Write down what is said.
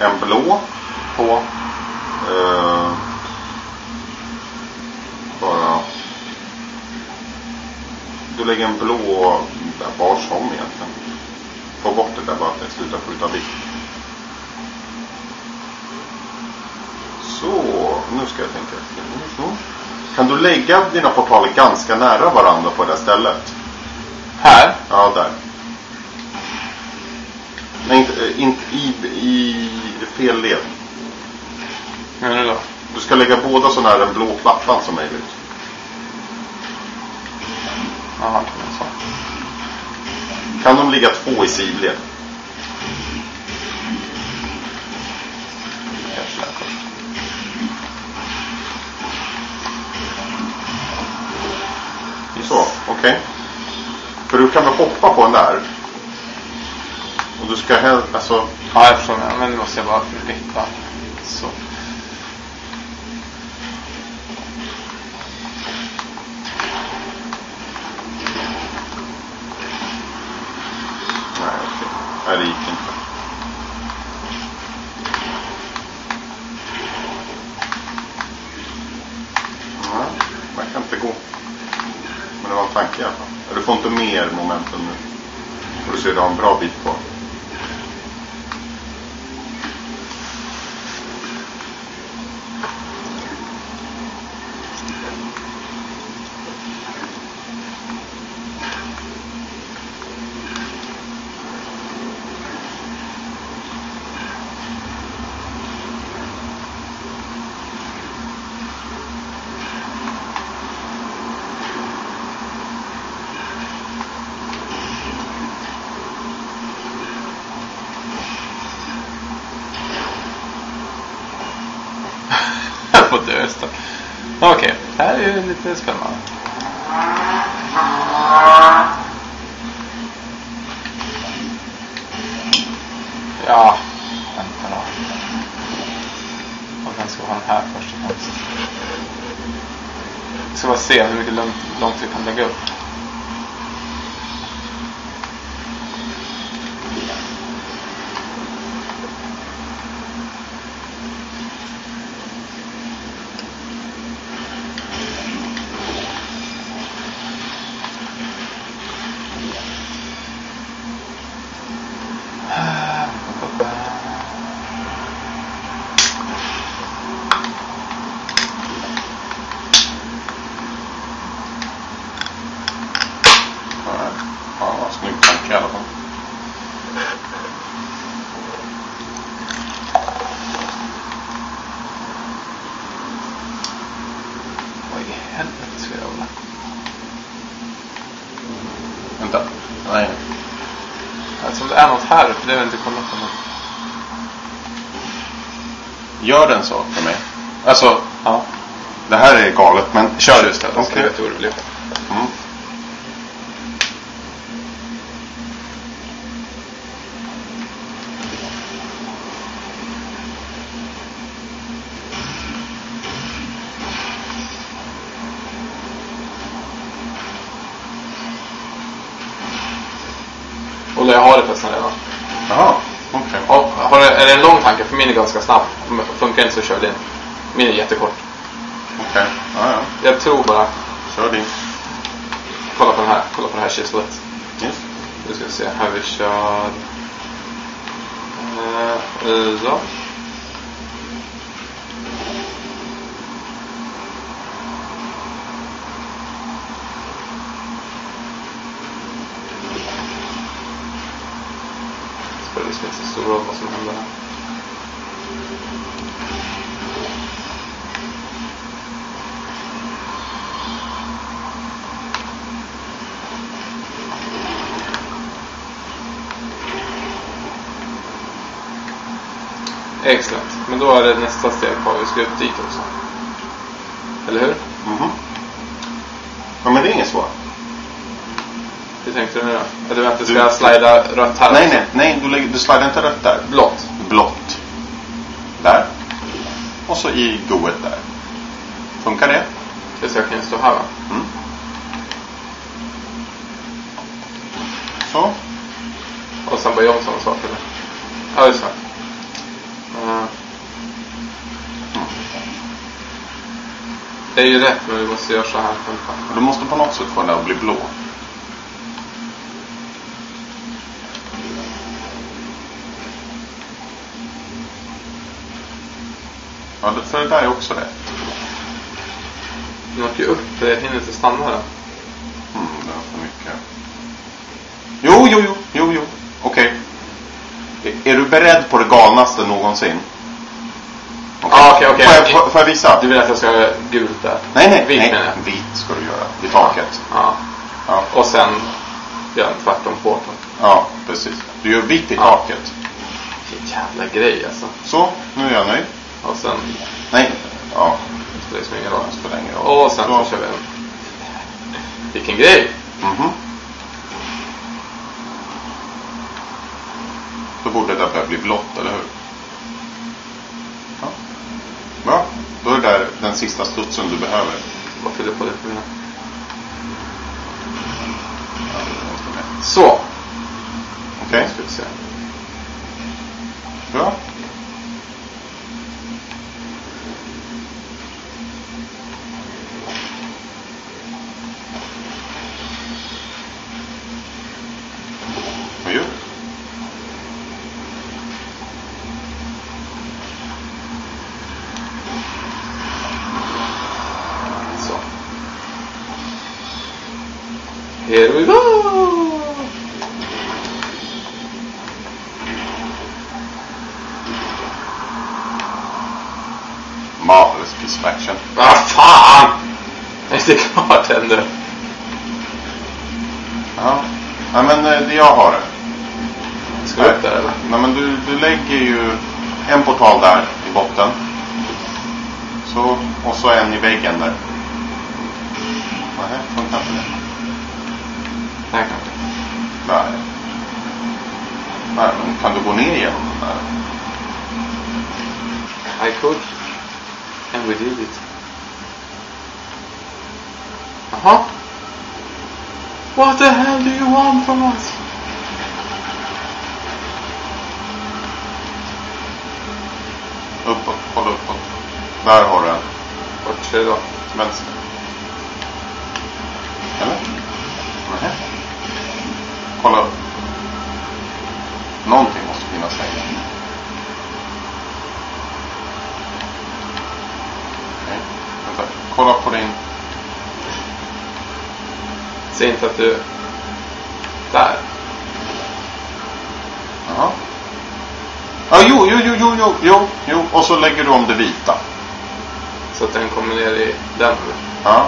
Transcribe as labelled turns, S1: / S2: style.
S1: en blå.
S2: På.
S1: Eh, bara... Du lägger en blå där var som egentligen. Få bort det där bara att det slutar skjuta vitt. Så, nu ska jag tänka efter. Kan du lägga dina portaler ganska nära varandra på det där stället?
S2: Här.
S1: Ja, där. Nej, inte, eh, inte i, i fel led.
S2: Menar du då?
S1: Du ska lägga båda så nära den blå plattan som möjligt.
S2: Men så.
S1: Kan de ligga två i sidled? Så, okej. För du kan väl hoppa på den där? Och du ska helst, alltså...
S2: Ja, jag förstår. Men nu måste jag bara flytta. Så.
S1: Nej, okej. Nej, det gick inte. Nej, det verkar inte gå. Men det var en tanke i alla fall. Du får inte mer momentum nu. Och du ser du har en bra bit kvar.
S2: På får dö nästan. Okej, det här är ju lite spännande. Ja, vänta då. Och sen ska vi ha den här först och främst. Vi ska bara se hur mycket långt, långt vi kan lägga upp.
S1: Nej. Ja, vad snygg tanke i alla fall.
S2: Vad i helvete ska jag göra?
S1: Vänta. Nej.
S2: Alltså det är något här uppe, det har jag inte kollat på.
S1: Gör den så för mig. Alltså,
S2: Ja,
S1: det här är galet men
S2: kör du istället. Vad det.
S1: Mm.
S2: Det förresten redan.
S1: Jaha, okej.
S2: Och, har, det- är det en lång tanke? För min är ganska snabb. Funkar inte så kör din. Min är jättekort.
S1: Okej. Ja, ja.
S2: Jag tror bara,
S1: Kör din.
S2: kolla på den här, kolla på det här kisslet.
S1: Yes.
S2: Nu ska vi se, här vi kör... Eh, eh, så. Det spelar liksom inte så stor roll vad som händer här. Excellent. Men då är det nästa steg kvar. Vi ska upp dit också. Eller hur?
S1: Mhm. Ja, men det är inget svårt.
S2: Hur tänkte du nu då? Eller att du ska du... slida rött här?
S1: Nej, nej, nej. Du, lägger, du slidar inte rött där.
S2: Blått.
S1: Blått. Där. Och så i goet där. Funkar det?
S2: Det ska kunna stå här va?
S1: Mm. Så.
S2: Och sen var jag samma sak eller? Ja, just det. Eh. Det är ju rätt men vi måste göra så här.
S1: Du måste på något sätt få den att bli blå. Ja, det- för det där är också rätt.
S2: Den åker ju upp. Jag hinner inte stanna där.
S1: Mm, det var för mycket. Jo, jo, jo, jo, jo. Okej. Är- Är du beredd på det galnaste någonsin?
S2: Okej, okej.
S1: Får jag, får, får jag visa?
S2: Du vill att jag ska göra gult där?
S1: Nej, nej,
S2: Vit
S1: nej.
S2: jag.
S1: Vit ska du göra. Vid taket.
S2: Ja.
S1: Ja,
S2: Och sen gör en tvärtom på.
S1: ja precis. Du gör vitt i
S2: Ja.
S1: taket.
S2: Vilken jävla grej alltså.
S1: Så, nu är jag nöjd.
S2: Och sen,
S1: Nej, ja,
S2: det spelar ingen roll.
S1: det spelar ingen roll.
S2: Och sen så kör vi en. Vilken grej!
S1: Mhm. Då borde det börja bli blått, eller hur? Ja. Bra. Då är det där den sista studsen du behöver.
S2: Vad fyller på det för mina? Så.
S1: Okej,
S2: se.
S1: bra. Vad gör du?
S2: Så. Here we go!
S1: Marvelous piece of action.
S2: Vad fan! Jag är inte klart ännu.
S1: Ja. ja, men eh, det jag har det.
S2: Ska vi upp där eller?
S1: Nej, men du, du lägger ju en portal där i botten. Så, och så en i väggen där. Nej, funkar inte det?
S2: Kanske.
S1: Nej. Nej, men kan du gå ner igenom den där?
S2: I could. And we did it. Jaha. What the hell do you want from us?
S1: Uppåt, kolla uppåt. Där har du en.
S2: Vart ska det då?
S1: Vänster.
S2: Säg inte att du... Där.
S1: Jaha. Ja, jo, jo, jo, jo, jo, jo, jo. Och så lägger du om det vita.
S2: Så att den kommer ner i den.
S1: Ja.